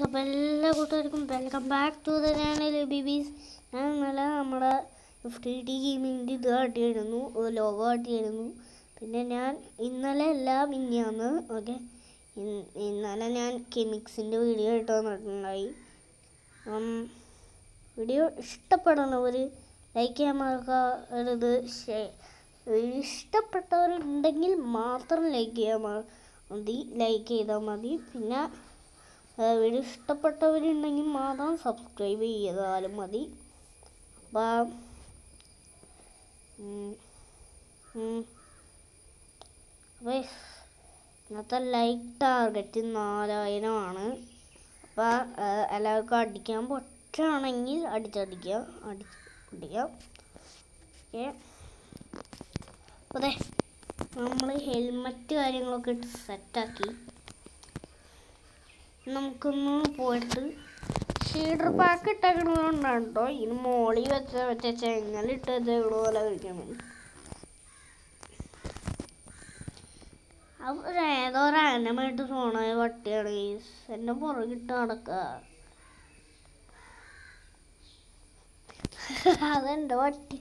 Guys അപ്പോൾ എല്ലാ കൂട്ടുകാർക്കും welcome back to the channel ബിബീസ് ഞാൻ ഇന്നലെ നമ്മുടെ ഫിഫ്റ്റി ടി ഗെയിമിന്റെ ഇത് കാട്ടിയായിരുന്നു ലോഗോ കാട്ടിയായിരുന്നു. പിന്നെ ഞാൻ ഇന്നലെ എല്ലാം ഇനിയാണ് ഓക്കെ ഇന്നലെ ഞാൻ കെമിക്സിന്റെ വീഡിയോ ഇട്ട് വന്നിട്ടുണ്ടായി വീഡിയോ ഇഷ്ടപ്പെടുന്നവർ ലൈക്ക് ചെയ്യാൻ മറക്കരുത്. ഇഷ്ടപ്പെട്ടവരുണ്ടെങ്കിൽ മാത്രം ലൈക്ക് ചെയ്യാൻ മതി ലൈക്ക് ചെയ്താൽ മതി. പിന്നെ വീഡിയോ ഇഷ്ടപ്പെട്ടവരുണ്ടെങ്കിൽ മാത്രം സബ്സ്ക്രൈബ് ചെയ്താലും മതി. അപ്പം അപ്പോൾ ഇന്നത്തെ ലൈക്ക് ടാർഗറ്റ് നാലായിരമാണ് അപ്പോൾ എല്ലാവർക്കും അടിക്കാൻ പറ്റുകയാണെങ്കിൽ അടിച്ചടിക്കുക അടി അടിക്കാം ഓക്കെ അതെ നമ്മൾ ഹെൽമറ്റ് കാര്യങ്ങളൊക്കെ ഇട്ട് സെറ്റാക്കി നമുക്കൊന്ന് പോയിട്ട് ഷീഡർ പാക്ക് ഇട്ടേക്കണതുകൊണ്ടാണ് കേട്ടോ ഇതിന് മോളി വെച്ച വെച്ച ചെങ്ങലിട്ട് വെച്ചേക്കണ പോലെ കഴിക്കാൻ ഏതോ റാൻഡമായിട്ട് സോണായ പട്ടിയാണ്. ഗീസ് എന്റെ പുറകിട്ട് നടക്കുക അതെന്റെ പട്ടി.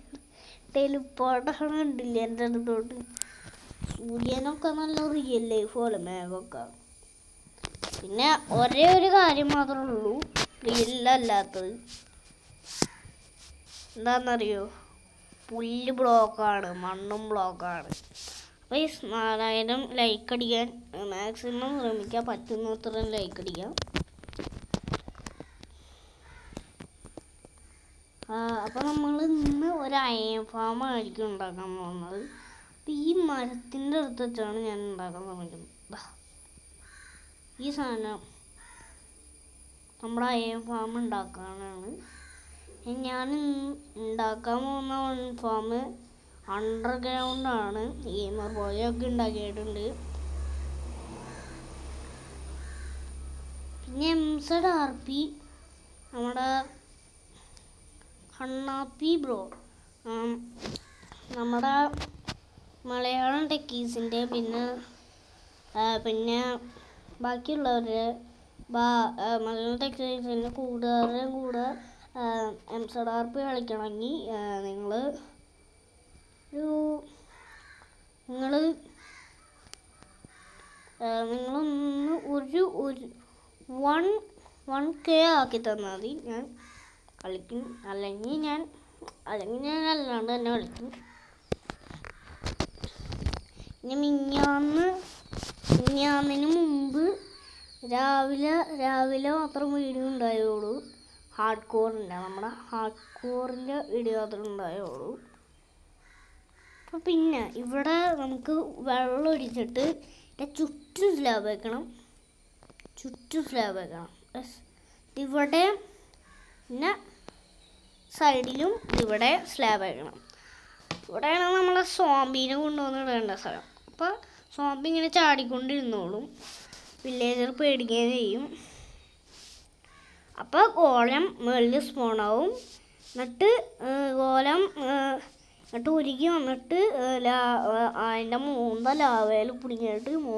ടെലിപ്പോട്ടാണ് കണ്ടില്ല എന്റെ അടുത്തോട്ട്. സൂര്യനൊക്കെ നല്ല റിയൽ ലൈഫ് പോലെ മേഘമൊക്കെ. പിന്നെ ഒരേ ഒരു കാര്യം മാത്രമേ ഉള്ളൂ. പുല്ലല്ലാത്തത് എന്താണെന്നറിയോ? പുല്ല് ബ്ലോക്കാണ് മണ്ണും ബ്ലോക്കാണ്. അപ്പോൾ ഈ നാലായിരം ലൈക്ക് അടിക്കാൻ മാക്സിമം ശ്രമിക്കാൻ പറ്റുന്നത്രയും ലൈക്ക് അടിക്കാം. അപ്പോൾ നമ്മൾ ഇന്ന് ഒരു അയൺ ഫാമായിരിക്കും ഉണ്ടാക്കാൻ പോകുന്നത്. ഈ മരത്തിന്റെ അടുത്ത് വെച്ചാണ് ഞാൻ ഉണ്ടാക്കാൻ ശ്രമിക്കുന്നത്. ഈ സാധനം നമ്മുടെ അയൺ ഫാം ഉണ്ടാക്കാനാണ് ഞാൻ ഉണ്ടാക്കാൻ പോകുന്ന വൺ ഫാം അണ്ടർഗ്രൗണ്ടാണ് ഗെയിമർ ബോയൊക്കെ ഉണ്ടാക്കിയിട്ടുണ്ട് പിന്നെ എം സഡ് ആർ പി നമ്മുടെ ഹണ്ണാപ്പി ബ്രോ നമ്മുടെ മലയാളം ടെക്കീസിന്റെ പിന്നെ പിന്നെ ബാക്കിയുള്ളവരുടെ മലയാളം ടെക്കീസിന്റെ കൂട്ടുകാരുടെയും കൂടെ എം ആർ പി കളിക്കണമെങ്കിൽ നിങ്ങൾ ഒരു നിങ്ങൾ നിങ്ങളൊന്ന് ഒരു ഒരു വൺ വൺ കെ ആക്കി തന്നാൽ മതി. ഞാൻ കളിക്കും. അല്ലെങ്കിൽ ഞാൻ അല്ലെങ്കിൽ ഞാൻ അല്ലാണ്ട് തന്നെ കളിക്കും. ഇനി മിഞ്ഞാന്ന് മിഞ്ഞാന്നിന് മുമ്പ് രാവിലെ രാവിലെ മാത്രം വീഡിയോ ഉണ്ടായുള്ളൂ. ഹാർഡ് കോറിന്റെ നമ്മുടെ ഹാർഡ് കോറിന്റെ വീഡിയോ മാത്രമേ ഉണ്ടായുള്ളൂ. അപ്പോൾ പിന്നെ ഇവിടെ നമുക്ക് വെള്ളം ഒഴിച്ചിട്ട് ചുറ്റും സ്ലാബ് വെക്കണം. ചുറ്റും സ്ലാബ് വെക്കണം. ഇവിടെ പിന്നെ സൈഡിലും ഇവിടെ സ്ലാബ് വെക്കണം. ഇവിടെയാണ് നമ്മളെ സോംബീനെ കൊണ്ടുവന്നിടേണ്ട സ്ഥലം. അപ്പോൾ സോംബി ഇങ്ങനെ ചാടിക്കൊണ്ടിരുന്നോളും. വില്ലേജർ പേടിക്കുകയും ചെയ്യും. അപ്പോൾ ഗോലം മുകളിൽ ആവും. എന്നിട്ട് കോലം എന്നിട്ട് ഉരുകി വന്നിട്ട് ലാ അതിന്റെ മൂന്ന ലാവയിൽ പിടിഞ്ഞിട്ട് മോ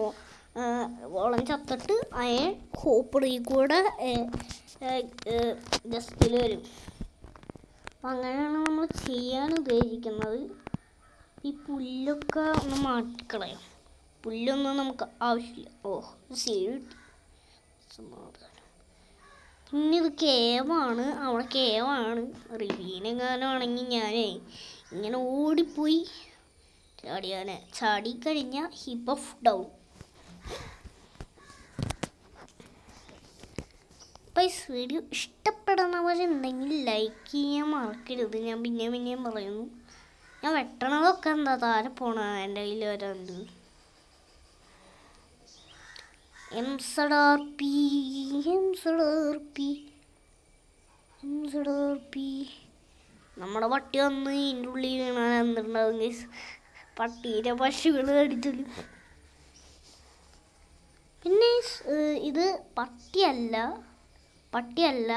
ഓളം ചത്തിട്ട് അയൻ കോപ്പിടി കൂടെ ജസ്റ്റിൽ വരും. അപ്പം അങ്ങനെയാണ് നമ്മൾ ചെയ്യാൻ ഉദ്ദേശിക്കുന്നത്. ഈ പുല്ലൊക്കെ ഒന്ന് മാറ്റിക്കളയാം. പുല്ലൊന്നും നമുക്ക് ആവശ്യമില്ല. ഓ സേവ് സമാധാനം. പിന്നെ ഇത് കേവാണ് അവിടെ കേവാണ് റിവീനെങ്ങാനാണെങ്കിൽ ഞാനേ ഇങ്ങനെ ഓടിപ്പോയി. ചാടിയാനെ ചാടിക്കഴിഞ്ഞാൽ ഹിപ്പ് ഓഫ് ഡൗൺ അപ്പോൾ ഈ വീഡിയോ ഇഷ്ടപ്പെടുന്നവരുണ്ടെങ്കിൽ ലൈക്ക് ചെയ്യാൻ മറക്കരുത്. ഞാൻ പിന്നെയും പിന്നെയും പറയുന്നു. ഞാൻ വെട്ടണതൊക്കെ എന്താ? താരെ പോണ? എന്റെ കയ്യിൽ വരാണ്ട് എംസഡാർ പി എംസഡാർ പി എംസഡാർ പി നമ്മുടെ പട്ടി വന്ന് ഇതിന്റെ ഉള്ളിൽ വീണാൻ എന്തുണ്ടാവും പട്ടീന്റെ പശുകൾ അടിച്ചത് പിന്നെ ഇത് പട്ടിയല്ല പട്ടിയല്ല.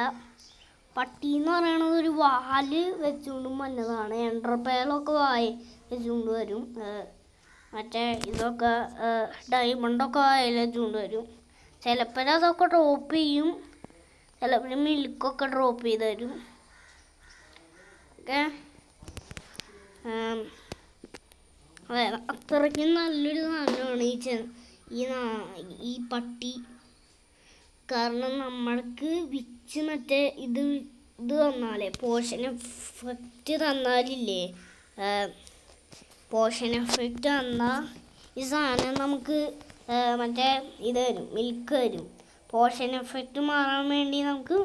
പട്ടി എന്ന് പറയണത് ഒരു വാൽ വെച്ചുകൊണ്ട് വന്നതാണ്. എന്റർപേലൊക്കെ വായ വെച്ചുകൊണ്ട് വരും. മറ്റേ ഇതൊക്കെ ഡയമണ്ടൊക്കെ അതിലെ വെച്ചുകൊണ്ട് വരും. ചിലപ്പോൾ അതൊക്കെ ഡ്രോപ്പ് ചെയ്യും. ചിലപ്പോൾ മിൽക്കൊക്കെ ഡ്രോപ്പ് ചെയ്ത് തരും. ഓക്കെ? അതെ അത്രയ്ക്കും നല്ലൊരു സാധനമാണ് ഈ ചെ ഈ ഈ പട്ടി. കാരണം നമ്മൾക്ക് വിച്ച് മറ്റേ ഇത് ഇത് തന്നാലേ പോഷൻ എഫക്റ്റ് തന്നാലില്ലേ? പോഷൻ എഫക്റ്റ് എന്നാൽ ഈ സാധനം നമുക്ക് മറ്റേ ഇത് തരും മിൽക്ക് തരും. പോഷൻ എഫക്റ്റ് മാറാൻ വേണ്ടി നമുക്ക്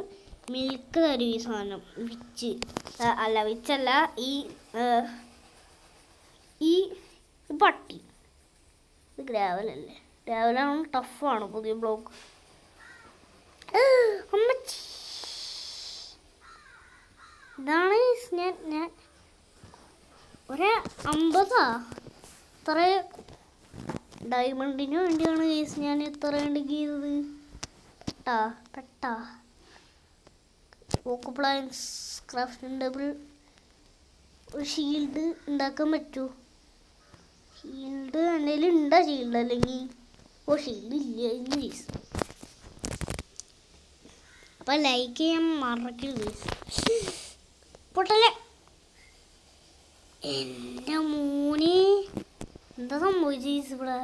മിൽക്ക് തരും ഈ സാധനം. വിച്ച് അല്ല വിച്ചല്ല ഈ ഈ പട്ടി. ഇത് ഗ്രാവലല്ലേ ഗ്രാവലാണ് ടഫാണ് പുതിയ ബ്ലോക്ക് അമ്മച്ചി. ഇതാണ് ഞാൻ ഞാൻ ഒരു അമ്പതാ? ഇത്ര ഡയമണ്ടിന് വേണ്ടിയാണ് കേസ് ഞാൻ ഇത്ര ഉണ്ടെങ്കിൽ ചെയ്തത് പെട്ടാ പെട്ടാ. വോക്ക് പ്ലാൻസ് ക്രാഫ്റ്റ് ഡബിൾ ഒരു ഷീൽഡ് ഉണ്ടാക്കാൻ പറ്റൂ. ഷീൽഡ് എന്തെങ്കിലും ഉണ്ടാ ഷീൽഡ് അല്ലെങ്കിൽ ഓ ഷീൽഡ് ഇല്ല കേസ് അപ്പം ലൈക്ക് ചെയ്യാൻ മറക്കരുത് പൊട്ടല്ലേ എന്റെ മോനെ എന്താ സംഭവിച്ചീസ് ഇവിടെ?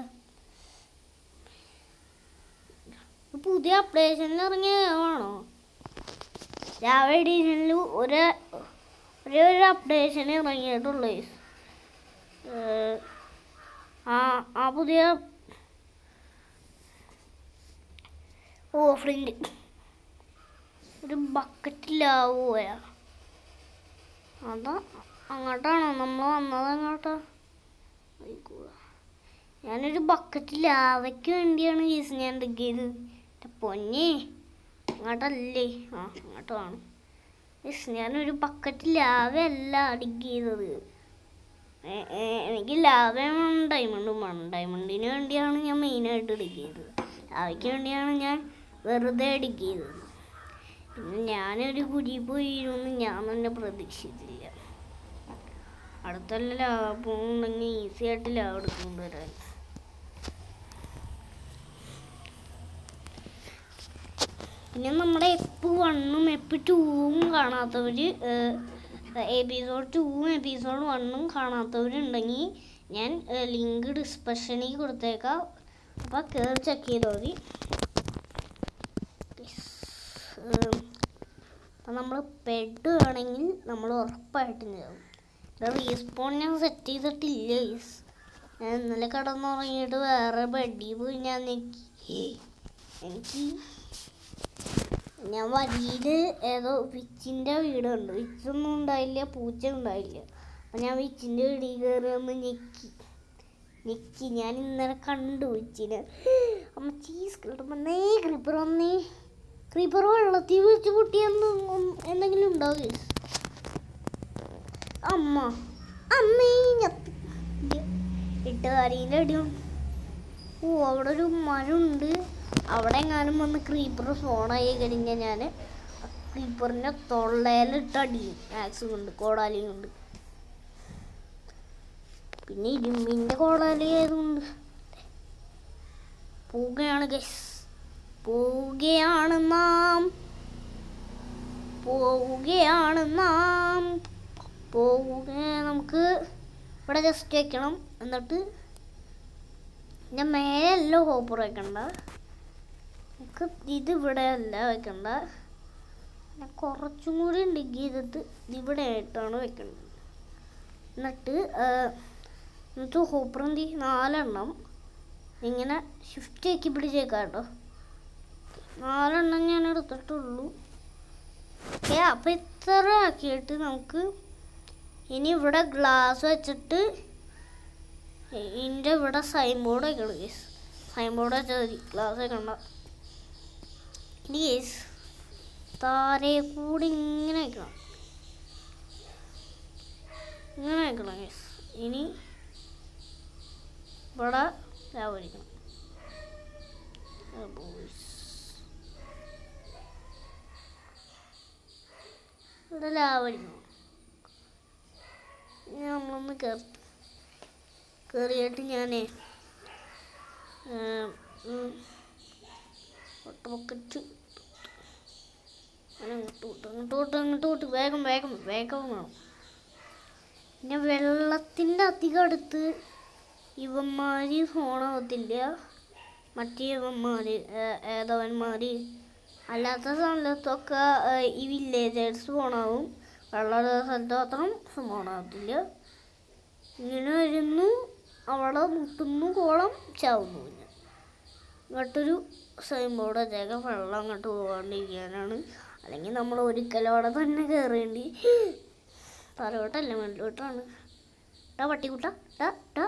പുതിയ അപ്ഡേഷനിൽ ഇറങ്ങിയതാണോ രാവിലെ എഡീഷനിൽ ഒരു ഒരേ ഒരു അപ്ഡേഷൻ ഇറങ്ങിയിട്ടുള്ളൂ. ആ ആ പുതിയ ഫ്രണ്ട് ഒരു ബക്കറ്റിലാവുക അതാ. അങ്ങോട്ടാണോ? നമ്മൾ വന്നത് അങ്ങോട്ടാ. ഞാനൊരു ബക്കറ്റ് ലാവയ്ക്ക് വേണ്ടിയാണ് കേസ് ഞാൻ എടുക്കിയത്. എന്റെ പൊന്നെ അങ്ങോട്ടല്ലേ? ആ അങ്ങോട്ടാണ് യെസ് ഞാനൊരു ബക്കറ്റ് ലാവയല്ല അടുക്കിയത്. എനിക്ക് ലാവയും ഡയമണ്ടും വേണം. ഡയമണ്ടിന് വേണ്ടിയാണ് ഞാൻ മെയിനായിട്ട് എടുക്കിയത്. ലാവയ്ക്ക് വേണ്ടിയാണ് ഞാൻ വെറുതെ ചെയ്തത് പിന്നെ ഞാനൊരു കുഴി പോയിരുന്നു ഞാൻ തന്നെ പ്രതീക്ഷിച്ചില്ല. അടുത്തുള്ള ലാഭം ഉണ്ടെങ്കിൽ ഈസി ആയിട്ട് എടുക്കൊണ്ട് വരാൻ പിന്നെ നമ്മുടെ എപ്പ് വണ്ണും എപ്പ് ടൂവും കാണാത്തവർ എപ്പിസോഡ് ടൂവും എപ്പിസോഡ് വണ്ണും കാണാത്തവരുണ്ടെങ്കിൽ ഞാൻ ലിങ്ക് ഡിസ്ക്രിപ്ഷനിൽ കൊടുത്തേക്കാം. അപ്പോൾ കയറി ചെക്ക് ചെയ്താൽ മതി. അപ്പം നമ്മൾ വേണമെങ്കിൽ നമ്മൾ ഉറപ്പായിട്ടും ചെയ്യും റീസ്പോൺ സെറ്റ് ചെയ്തിട്ടില്ല? ഇന്നലെ കിടന്നുറങ്ങിയിട്ട് വേറെ ബെഡിൽ പോയി ഞാൻ ഞെക്കി എനിക്ക് ഞാൻ വഴിയിൽ ഏതോ വിച്ചിന്റെ വീടുണ്ട്. വിച്ചൊന്നും ഉണ്ടായില്ല പൂച്ച ഉണ്ടായില്ല. അപ്പം ഞാൻ വിച്ചിന്റെ വീടിൽ കയറി ഒന്ന് ഞെക്കി ഞെക്കി ഞാൻ ഇന്നലെ കണ്ടു വിച്ചിനെ. അമ്മ ചീസ് കിട്ടും വന്നേ ക്രീപ്പർ വന്നേ. ക്രീപ്പർ വെള്ളത്തിൽ വെച്ച് പൊട്ടിയെന്ന് എന്തെങ്കിലും ഉണ്ടാവും guys. അമ്മ. അമ്മേ അടിയും ഓ അവിടെ ഒരു മരമുണ്ട്. അവിടെ എങ്ങാനും വന്ന് ക്രീപ്പർ ഫോണായി കഴിഞ്ഞാൽ ഞാൻ ക്രീപ്പറിന്റെ തൊള്ളയിലിട്ട് മാക്സ് കൊണ്ട് കോടാലി കൊണ്ട്. പിന്നെ ഇരുമ്പിന്റെ കോടാലി ആയതുകൊണ്ട്. പോവുകയാണ് ഗസ് പോവുകയാണ് നാം. പോവുകയാണ് നാം. പോവുക നമുക്ക് ഇവിടെ ജസ്റ്റ് വെക്കണം. എന്നിട്ട് ഞാൻ എല്ലാം ഹോപ്പർ വെക്കണ്ട. നമുക്ക് ഇത് ഇവിടെ അല്ല വെക്കണ്ട. ഞാൻ കുറച്ചും കൂടി ഡിഗ് ചെയ്തിട്ട് ഇവിടെ ആയിട്ടാണ് വെക്കേണ്ടത്. എന്നിട്ട് എന്നിട്ട് ഹോപ്പർ എന്ത് നാലെണ്ണം ഇങ്ങനെ ഷിഫ്റ്റ് ആക്കി പിടിച്ചേക്കാം കേട്ടോ. നാലെണ്ണം ഞാൻ എടുത്തിട്ടുള്ളൂ. അപ്പം ഇത്ര ആക്കിയിട്ട് നമുക്ക് ഇനി ഇവിടെ ഗ്ലാസ് വെച്ചിട്ട് ഇതിന്റെ ഇവിടെ സൈൻ ബോർഡ് വയ്ക്കണം കേസ് സൈൻ ബോർഡ് വെച്ചാൽ മതി ഗ്ലാസ് വെക്കണ്ട. ഇനി കേസ് താരെ കൂടി ഇങ്ങനെ വയ്ക്കണം ഇങ്ങനെ വയ്ക്കണം കേസ് ഇനി ഇവിടെ ലാവരിക്കണം ഇവിടെ ലാവരിക്കണം ഇനി നമ്മളൊന്ന് കയറി കയറിയിട്ട് ഞാനേ ബക്കറ്റ് അങ്ങോട്ട് അങ്ങോട്ട് അങ്ങോട്ട് വേഗം വേഗം വേഗം വേണം പിന്നെ വെള്ളത്തിന്റെ അധികം അടുത്ത് ഇവന്മാർ ഫോണാവത്തില്ല മറ്റേ ഇവന്മാർ ഏതവന്മാർ അല്ലാത്ത സ്ഥലത്തൊക്കെ ഈ വില്ലേജേഴ്സ് ഫോണാവും വെള്ളമുള്ള സ്ഥലത്ത് മാത്രം ഇങ്ങനെ വരുന്നു അവളെ മുട്ടുന്നു കോളം ചാവുന്നു ഇങ്ങോട്ടൊരു സൈൻ ബോർഡ് വെച്ചേക്കാം. വെള്ളം അങ്ങോട്ട് പോകാണ്ടിരിക്കാനാണ്. അല്ലെങ്കിൽ നമ്മൾ ഒരിക്കലും അവിടെ തന്നെ കയറേണ്ടി തലോട്ടല്ല മേലോട്ടാണ് ടാ പട്ടിക്കുട്ട. ടാ ടാ.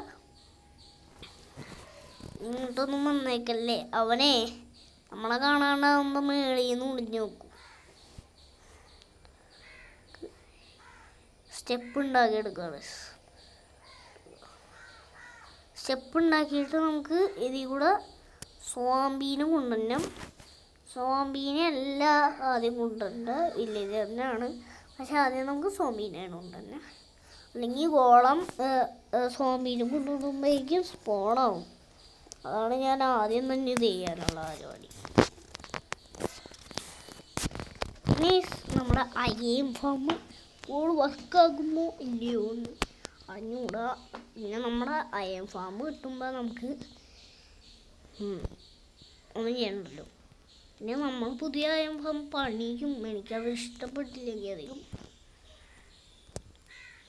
ഇങ്ങോട്ടൊന്നും വന്നേക്കല്ലേ. അവനെ നമ്മളെ കാണാണ്ടാവുമ്പോൾ മേളിൽ നിന്ന് ഒളിഞ്ഞു നോക്കും. സ്റ്റെപ്പ് ഉണ്ടാക്കിയെടുക്കാണ് സ്റ്റെപ്പ് ഉണ്ടാക്കിയിട്ട് നമുക്ക് ഇതിൽ കൂടെ സോംബീനെ കൊണ്ടുവരണം. സോംബീനെ അല്ല ആദ്യം കൊണ്ടുവരേണ്ട വില്ലേജ് തന്നെയാണ്. പക്ഷെ ആദ്യം നമുക്ക് സോംബീനെയാണ് കൊണ്ടുവരുന്നത്. അല്ലെങ്കിൽ ഗോളം സോംബീനെ കൊണ്ടുവരുമ്പോഴേക്കും സ്പോണാവും. അതാണ് ഞാൻ ആദ്യം തന്നെ ചെയ്യാനുള്ള പരിപാടി. നമ്മുടെ നമ്മുടെ എം ഫോം ഇപ്പോൾ വർക്കാകുമോ ഇല്ലയോ എന്ന് അറിഞ്ഞുകൂടാ. പിന്നെ നമ്മുടെ അയ്യം ഫാം കിട്ടുമ്പോൾ നമുക്ക് ഒന്നും ചെയ്യണ്ടല്ലോ. പിന്നെ നമ്മൾ പുതിയ അയം ഫാം പണിയും എനിക്കത് ഇഷ്ടപ്പെട്ടില്ലെങ്കിൽ അധികം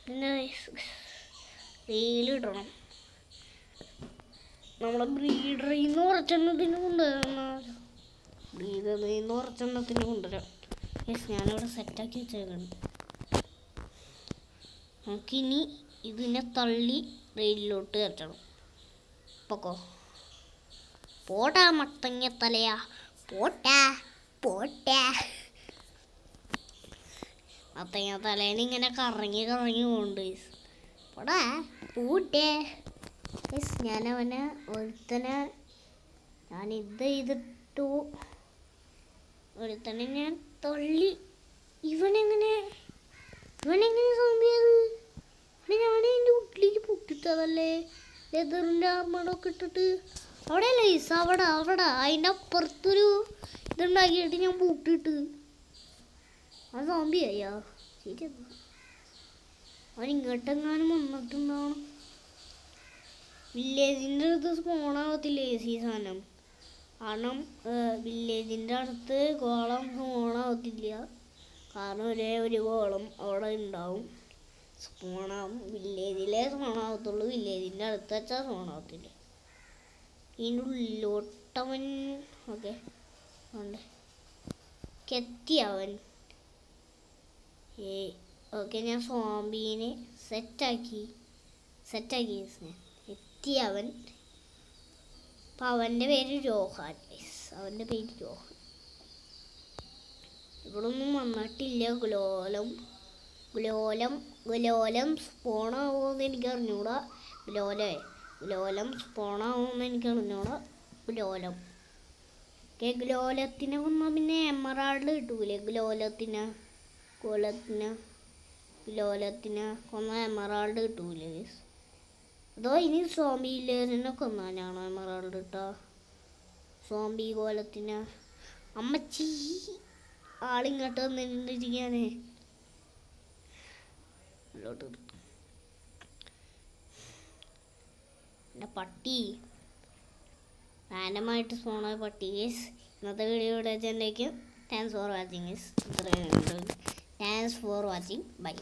പിന്നെ വെയിലിടണം നമ്മളെ ബ്രീഡറിൽ നിന്ന് കുറച്ചെണ്ണത്തിന് കൊണ്ടുവരണം. ബ്രീഡറിൽ നിന്ന് കുറച്ചെണ്ണത്തിന് കൊണ്ടുവരാം. യെസ് ഞാനിവിടെ സെറ്റാക്കി വെച്ചേക്കണം. നമുക്കിനി ഇതിനെ തള്ളി റെയിലിലോട്ട് കയറ്റണം. പൊക്കോ. പോടാ മത്തങ്ങ തലയാ. പോട്ടാ പോട്ടാ. മത്തങ്ങ തലേനെ ഇങ്ങനെ കറങ്ങി കറങ്ങി പോണ്ട് പോടാ പൂട്ടേ. ഞാൻ അവനെ ഒരുത്തനെ ഞാൻ ഇത് ചെയ്തിട്ടു. ഒരുത്തനെ ഞാൻ തള്ളി. ഇവനെങ്ങനെ ഇവനെങ്ങനെ സോമ്പിയത് ഞാൻ എന്റെ ഉള്ളിലേക്ക് പൊട്ടിട്ടതല്ലേ? ലെതറിന്റെ ആർമടൊക്കെ ഇട്ടിട്ട്. അവിടെ ലൈസ് അവിടെ അവിടെ അതിന്റെ അപ്പുറത്തൊരു ഇതുണ്ടാക്കിയിട്ട് ഞാൻ പൂട്ടിട്ട് അത് സോമ്പി അയ്യാ ശരി എന്നാ. അവൻ വന്നിട്ടുണ്ടാവണം. വില്ലേജിന്റെ അടുത്ത് സ്പോണാവത്തില്ലേ ഈ സാധനം? കാരണം വില്ലേജിന്റെ അടുത്ത് ഗോളം സ്പോണാകത്തില്ല കാരണം ഒരേ ഒരു ഗോളം അവിടെ ഉണ്ടാവും. സ്പോണാവും വില്ലേജിലേ സോണാവത്തുള്ളൂ. വില്ലേജിന്റെ അടുത്ത് വെച്ചാൽ സോണാവത്തില്ല. ഇതിന്റെ ഉള്ളിലോട്ടവൻ ഓക്കെ ഉണ്ട് കെത്തി അവൻ ഏ ഓക്കെ ഞാൻ സോംബീനെ സെറ്റാക്കി. സെറ്റാക്കി എത്തിയവൻ. അപ്പം അവന്റെ പേര് രോഹാൻ. അവന്റെ പേര് രോഹാൻ. ഇവിടെ ഒന്നും വന്നിട്ടില്ല ഗുലോലം. ഗുലോലം ഗുലോലം സ്പോണാവുമെന്ന് എനിക്ക് അറിഞ്ഞൂടാ ഗുലോലേ ഗുലോലം സ്പോണാവുമെന്ന് എനിക്ക് അറിഞ്ഞൂടാ ഗുലോലം. ഓക്കെ ഗുലോലത്തിന് വന്ന പിന്നെ എമറാൾഡ് കിട്ടൂലേ? ഗുലോലത്തിന് ഗോലത്തിന് ഗുലോലത്തിന് കൊന്ന എമറാൾഡ് കിട്ടൂലേ? അതോ ഇനി സോംബി ഇല്ലേനെ കൊന്നാനാണോ എമറാൾഡ് കിട്ടുക സോംബി കോലത്തിന് അമ്മച്ചി ആളിങ്ങോട്ട് വന്നിട്ടിരിക്കാനേ ഇട്. എന്റെ പട്ടി. റാൻഡമായിട്ട് സ്പോണായ പട്ടി. ഗേസ് ഇന്നത്തെ വീഡിയോ ഇവിടെ വെച്ചതിന്റെക്കും thanks for watching guys thanks for watching bye